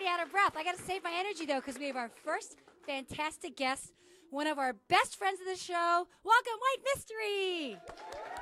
already out of breath. I got to save my energy though because we have our first fantastic guest, one of our best friends of the show. Welcome, White Mystery.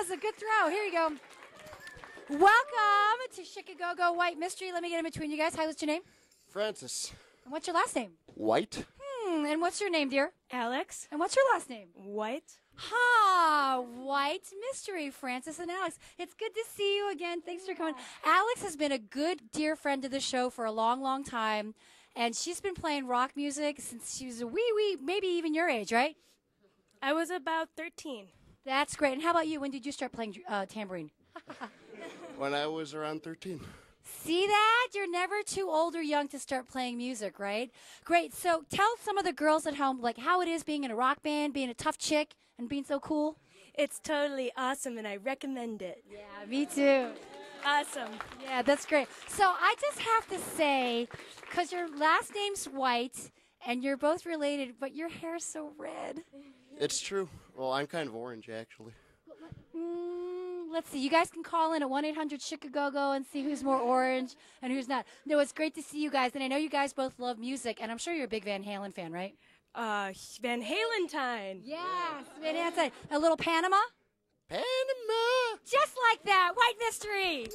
That was a good throw. Here you go. Welcome to Chic-A-Go-Go White Mystery. Let me get in between you guys. Hi, what's your name? Francis. And what's your last name? White? Hmm, and what's your name, dear? Alex And what's your last name? White. Ha! White Mystery, Francis and Alex. It's good to see you again. Thanks for coming. Alex has been a good, dear friend of the show for a long, long time. And she's been playing rock music since she was a wee wee, maybe even your age, right? I was about 13. That's great. And how about you? When did you start playing uh, tambourine? When I was around 13. See that? You're never too old or young to start playing music, right? Great. So tell some of the girls at home like how it is being in a rock band, being a tough chick, and being so cool. It's totally awesome and I recommend it. Yeah, me too. Awesome. Yeah, that's great. So I just have to say, because your last name's White and you're both related, but your hair's so red. It's true. Well, I'm kind of orange, actually. Mm, let's see. You guys can call in at 1 800 Chicago and see who's more orange and who's not. No, it's great to see you guys. And I know you guys both love music, and I'm sure you're a big Van Halen fan, right? Uh, Van Halen time. Yes. Van Halen. A little Panama? Panama! Just like that. White Mystery.